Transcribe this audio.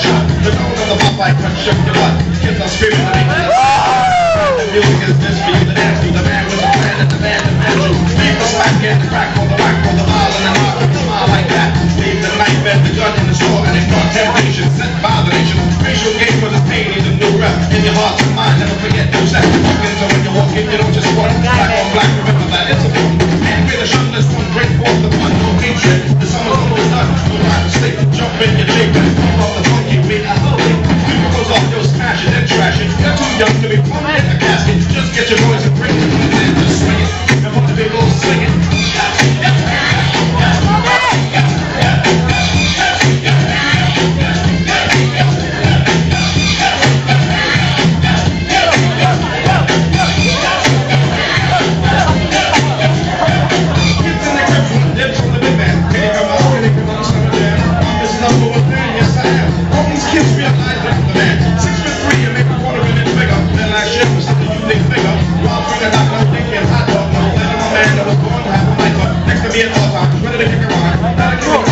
shot. The tone of the Popeye crunch shook your butt. Kids are screaming me. The music is this for you to dance to. The man with the plan and the man that man you. Leave the slack and the crack for the whack for the mile and the rock with a smile like that. Leave the knife and the gun in the store and ignore temptation sent by the nation. Racial game for the pain needs a new rep in your heart and mind. Never forget those that walking so when you walk in, you don't just walk black on black. Remember that it's book. And with a shunless one, break off, you'll smash it and trash it. You're too young to be thrown in a casket. Just get your boys and bring it and just swing it. And put the big old swing it. Kids in crib from the man. was thinking hot dog, I'm a man that was born to have a mic up next to me at all times, ready to kick around. Not a